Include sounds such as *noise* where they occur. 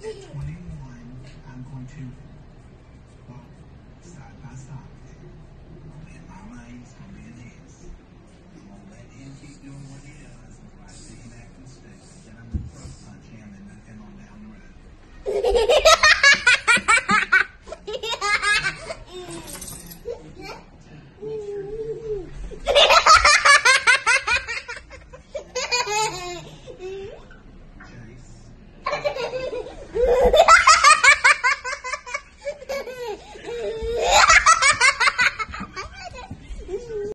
21, I'm going to walk side by side. In my mind, it's going to be an ace. I'm going to let him keep doing what he does until I see him acting sick. Then I'm going to front punch him and move him on down the road. *laughs* Chase. Ha *laughs*